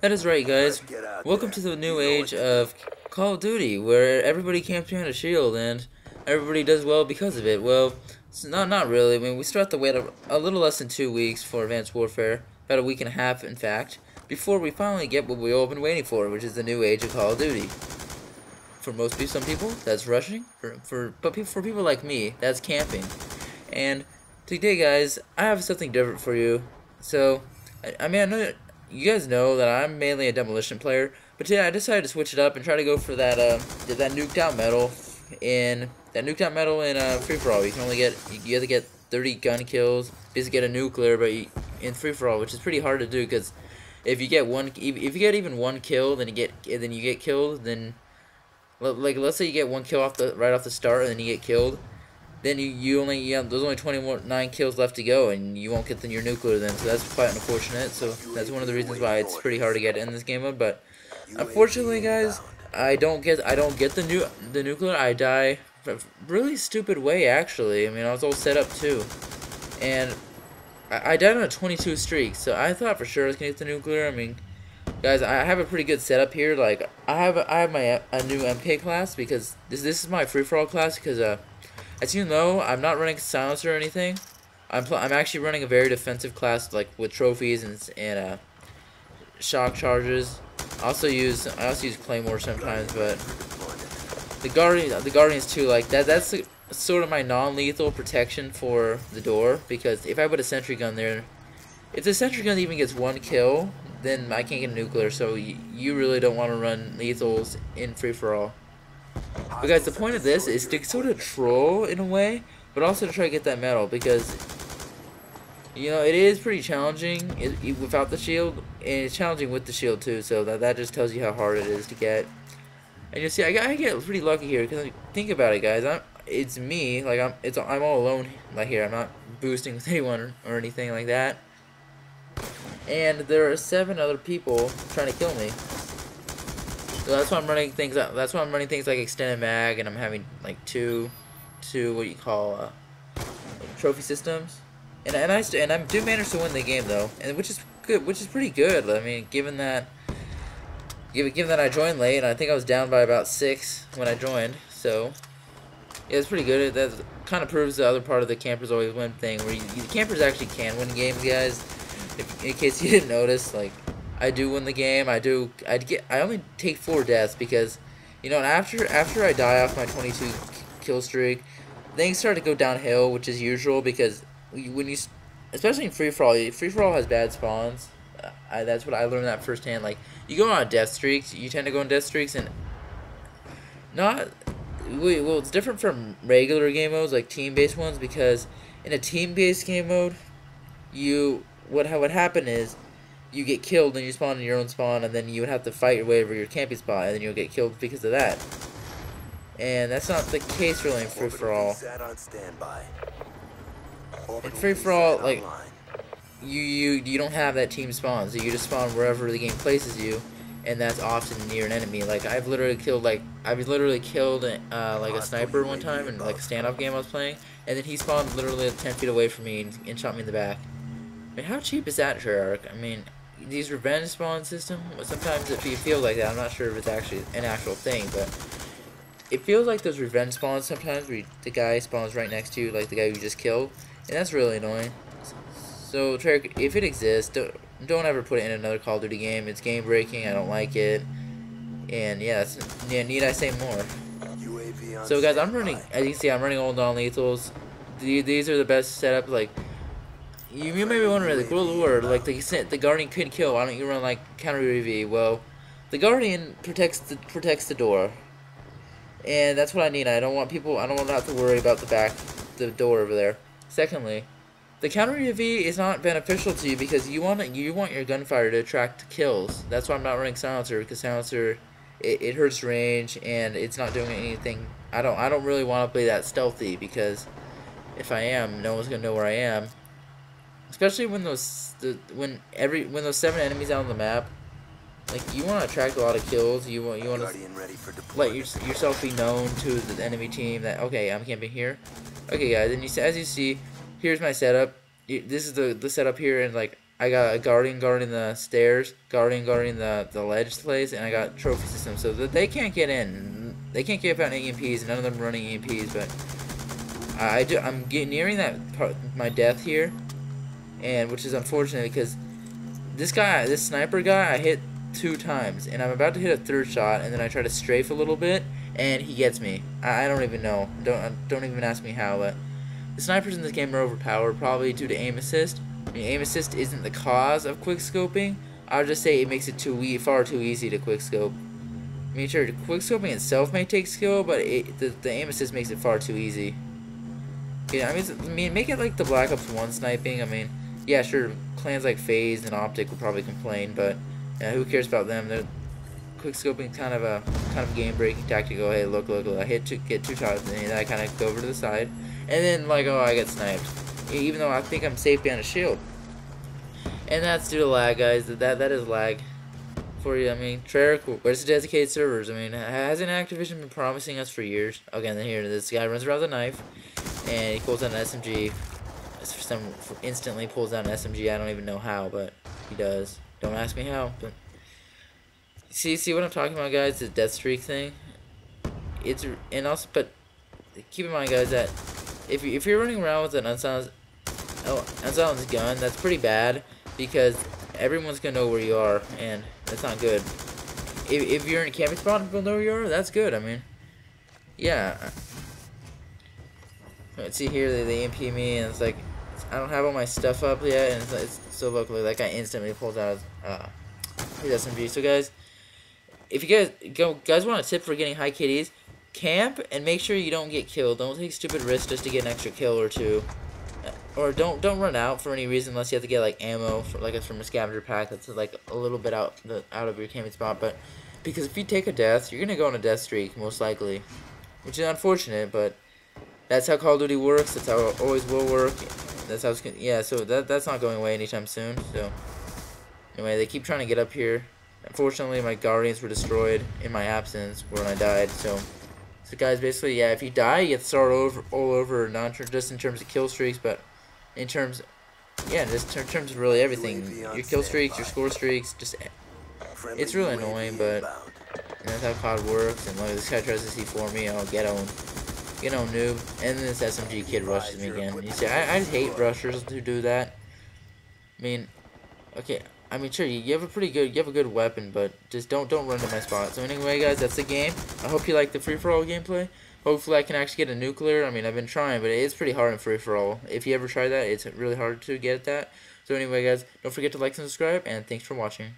That is right, guys. Welcome to the new age of Call of Duty, where everybody camps behind a shield and everybody does well because of it. Well, it's not not really. I mean, we still have to wait a, a little less than two weeks for Advanced Warfare, about a week and a half, in fact, before we finally get what we've all been waiting for, which is the new age of Call of Duty. For most people, some people, that's rushing. For for but people, for people like me, that's camping. And today, guys, I have something different for you. So, I, I mean, I know you guys know that I'm mainly a demolition player, but today I decided to switch it up and try to go for that uh, that nuked out medal in that nuked out medal in uh, free for all. You can only get you have to get 30 gun kills, basically get a nuclear, but you, in free for all, which is pretty hard to do because if you get one, if you get even one kill, then you get then you get killed, then like let's say you get one kill off the right off the start and then you get killed then you, you only have, there's only 29 kills left to go and you won't get the, your nuclear then so that's quite unfortunate so that's one of the reasons why it's pretty hard to get in this game mode but unfortunately guys I don't get I don't get the new the nuclear I die a really stupid way actually I mean I was all set up too and I, I died on a 22 streak so I thought for sure I was gonna get the nuclear I mean guys I have a pretty good setup here like I have I have my a new MK class because this this is my free for all class because uh as you know, I'm not running silencer or anything. I'm I'm actually running a very defensive class, like with trophies and and uh, shock charges. I also use I also use claymore sometimes, but the guardian the guardians too. Like that that's sort of my non-lethal protection for the door because if I put a sentry gun there, if the sentry gun even gets one kill, then I can't get a nuclear. So you really don't want to run lethals in free for all. But guys, the point of this is to sort of troll in a way, but also to try to get that medal because you know it is pretty challenging without the shield, and it's challenging with the shield too. So that that just tells you how hard it is to get. And you see, I, I get pretty lucky here because think about it, guys. I'm it's me, like I'm it's I'm all alone like here. I'm not boosting with anyone or anything like that. And there are seven other people trying to kill me. So that's why I'm running things. That's why I'm running things like extended mag, and I'm having like two, two what you call uh, trophy systems. And and I and I do manage to win the game though, and which is good, which is pretty good. I mean, given that, given given that I joined late, I think I was down by about six when I joined, so yeah, it's pretty good. That kind of proves the other part of the campers always win thing, where you, the campers actually can win games, guys. If, in case you didn't notice, like I do win the game. I do. I get. I only take four deaths because, you know, after after I die off my 22 kill streak, things start to go downhill, which is usual because when you, especially in free for all, free for all has bad spawns. I, that's what I learned that firsthand. Like you go on death streaks, you tend to go on death streaks, and not. Well, it's different from regular game modes like team-based ones because in a team-based game mode, you what would happen is you get killed and you spawn in your own spawn, and then you would have to fight your way over your camping spot, and then you'll get killed because of that. And that's not the case really in free for all. In free for all, like you you you don't have that team spawn, so you just spawn wherever the game places you, and that's often near an enemy. Like I've literally killed like I've literally killed uh, like a sniper one time in like a standoff game I was playing, and then he spawned literally 10 feet away from me and, and shot me in the back. I mean, how cheap is that Treyarch? I mean, these revenge spawn system, sometimes it feels like that. I'm not sure if it's actually an actual thing, but it feels like those revenge spawns sometimes where the guy spawns right next to you, like the guy you just killed, and that's really annoying. So, if it exists, don't, don't ever put it in another Call of Duty game. It's game breaking. I don't like it. And yeah, yeah, need I say more? So guys, I'm running. As you can see, I'm running all non-lethals. These are the best setups. Like you, you may be wondering, well, Lord, like, the, the Guardian could kill, why don't you run, like, counter UAV? Well, the Guardian protects the, protects the door. And that's what I need. I don't want people, I don't want to have to worry about the back, the door over there. Secondly, the counter UAV is not beneficial to you because you want you want your gunfire to attract kills. That's why I'm not running silencer because silencer it, it hurts range and it's not doing anything. I don't I don't really want to play that stealthy because if I am, no one's gonna know where I am. Especially when those the when every when those seven enemies out on the map, like you want to attract a lot of kills. You want you want to let your, yourself be known to the enemy team that okay I'm camping here. Okay guys, and you as you see, here's my setup. This is the the setup here, and like I got a guardian guarding the stairs, guardian guarding the, the ledge place, and I got trophy system. So that they can't get in. They can't get out EMPs. None of them running EMPs, but I do. I'm getting nearing that part, my death here, and which is unfortunate because this guy, this sniper guy, I hit two times, and I'm about to hit a third shot, and then I try to strafe a little bit, and he gets me. I, I don't even know. Don't uh, don't even ask me how. But the snipers in this game are overpowered, probably due to aim assist. I mean, aim assist isn't the cause of quick scoping. I'll just say it makes it too e far too easy to quick scope. I mean, sure, quick scoping itself may take skill, but it, the, the aim assist makes it far too easy. Yeah, I mean, I mean, make it like the Black Ops 1 sniping. I mean, yeah, sure, clans like FaZe and Optic will probably complain, but yeah, who cares about them? They're quick scoping kind of a kind of game breaking tactic. Go, hey, look, look, look, I hit two, get two shots, and then I kind of go over to the side, and then like, oh, I get sniped even though I think I'm safe behind a shield. And that's due to lag, guys. That that is lag for you. I mean, Treyarch, where's the dedicated servers? I mean, hasn't Activision been promising us for years? Okay, then here, this guy runs around with a knife, and he pulls out an SMG. For some, instantly pulls out an SMG. I don't even know how, but he does. Don't ask me how. But see, see what I'm talking about, guys? The death streak thing. It's and also, but keep in mind, guys, that if if you're running around with an unsilenced oh, unsilenced gun, that's pretty bad because everyone's gonna know where you are, and that's not good. If, if you're in a camping spot and people know where you are, that's good. I mean, yeah. Let's see here, they, they EMP me, and it's like, I don't have all my stuff up yet, and it's, it's so locally, that guy instantly pulls out uh, his SMG. So guys, if you guys go, guys want a tip for getting high KDs, camp and make sure you don't get killed. Don't take stupid risks just to get an extra kill or two. Or don't don't run out for any reason unless you have to get like ammo for like it's from a scavenger pack that's like a little bit out the out of your camping spot. But because if you take a death, you're gonna go on a death streak most likely, which is unfortunate. But that's how Call of Duty works. That's how it always will work. That's how it's gonna, yeah. So that that's not going away anytime soon. So anyway, they keep trying to get up here. Unfortunately, my guardians were destroyed in my absence when I died. So. So guys, basically, yeah, if you die, you get to start over all over, not just in terms of kill streaks, but in terms, yeah, just in terms of really everything. Your kill streaks, your score streaks, just it's really annoying, but that's how COD works. And look, this guy tries to see for me. I'll get on, get know, noob, and then this SMG kid rushes me again. You see, I, I hate rushers who do that. I mean, okay, I mean, sure, you, have a pretty good, you have a good weapon, but just don't don't run to my spot. So anyway, guys, that's the game. I hope you like the free-for-all gameplay. Hopefully, I can actually get a nuclear. I mean, I've been trying, but it is pretty hard in free-for-all. If you ever try that, it's really hard to get that. So anyway, guys, don't forget to like and subscribe, and thanks for watching.